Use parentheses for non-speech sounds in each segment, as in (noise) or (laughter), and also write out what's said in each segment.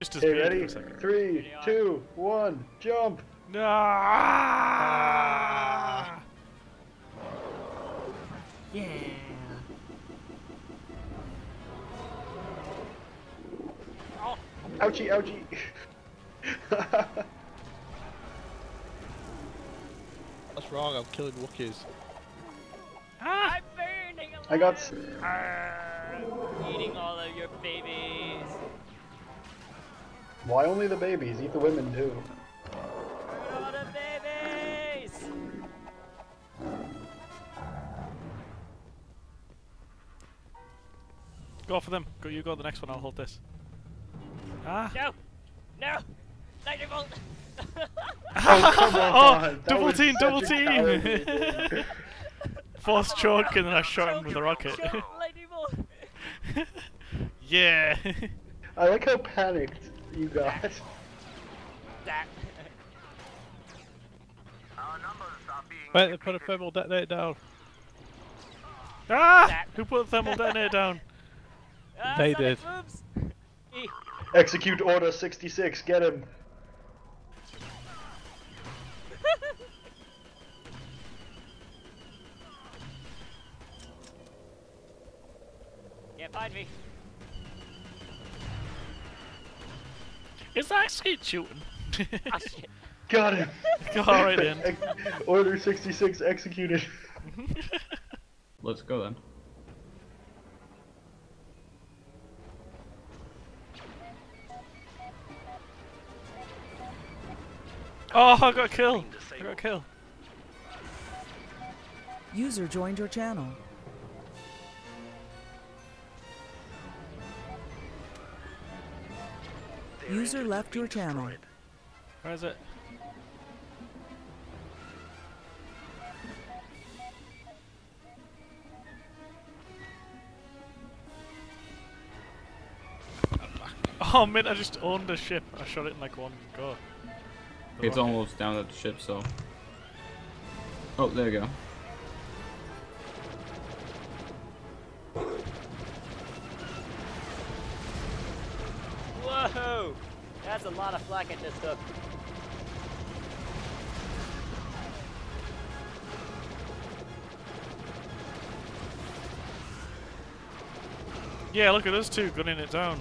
Just as Okay, ready? for a second. Three, two, one, jump! Ah! Yeah. Ouchie, ouchie! (laughs) What's wrong? I'm killing Wookiees. Ah! I'm burning alive. I got. s- eating all of your babies. Why only the babies? Eat the women too. Burn all the babies. Go for them. Go. You go the next one. I'll hold this. Ah! No, no, lightning bolt. (laughs) Oh, come on! Oh, double team, double team. cowardly (laughs) thing. Force choke and then I shot him with a rocket. Choke, lightning bolt. yeah. I like how panicked you got. That. Wait, they put a thermal detonator down. ah! That- Who put the thermal detonator down? Ah, They did. E. Execute Order 66. Get him. (laughs) Can't find me. Is that skeet shooting? Ah (laughs) shit. Got him. (laughs) Alright then. Ex- Order 66 executed. (laughs) Let's go then. Oh, I got a kill. I got a kill. User joined your channel. User left your channel. Where is it? Oh man, I just owned the ship. I shot it in like one go. The It's rocket. almost down at the ship, so. Oh, there you go. That's a lot of flak I just took. Yeah, look at us two gunning it down.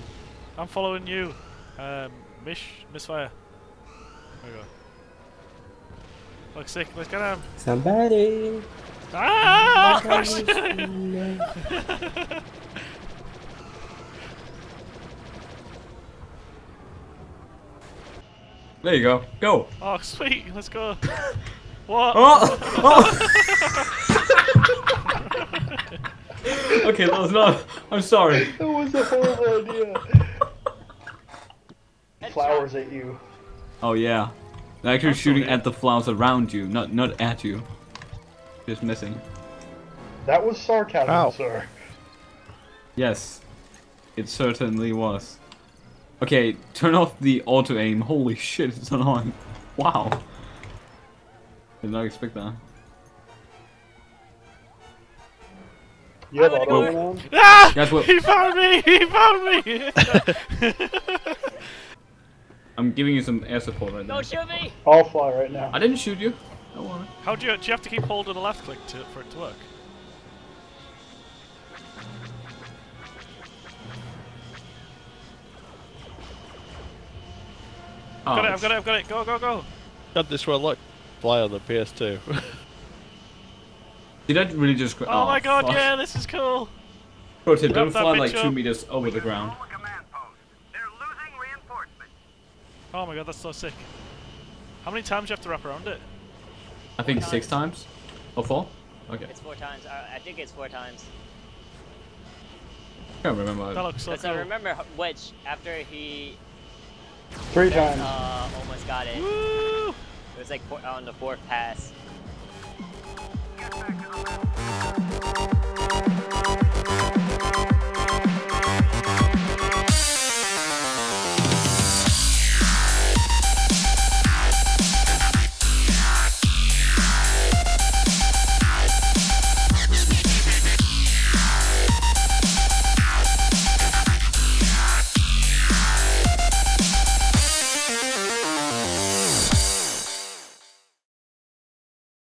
I'm following you. Um, Mish, misfire. There we go. Looks sick. Let's get him. Somebody. Ah! (laughs) There you go. Go! oh, sweet. Let's go. (laughs) what? Oh! oh! (laughs) okay, that was not. I'm sorry. That was a horrible idea. Flowers at you. Oh yeah. They're actually That's shooting okay. at the flowers around you, not not at you. Just missing. That was sarcasm, Ow. sir. Yes. It certainly was. Okay, turn off the auto aim. Holy shit, it's on. Wow. Did not expect that. You have auto aim on? Ah! Guys, what- He found me! He found me! (laughs) I'm giving you some air support right now. Don't shoot me. I'll fly right now. I didn't shoot you. Don't worry. How do you, do you have to keep holding the left click to, for it to work? Oh, got it, I've got it, I've got it. Go, go, go. Got this one, look. Fly on the PS2. (laughs) Did I really just? Oh, my oh, god, fuck. yeah, this is cool. Pro tip: don't fly bitch like two up. meters over the ground. Oh my god, that's so sick. How many times do you have to wrap around it? I think six times or four. Okay, It's four times. I, I think it's four times. I can't remember. That looks so Because cool. I remember h- which after he Three times. Uh, almost got it. Woo! It was like on the fourth pass.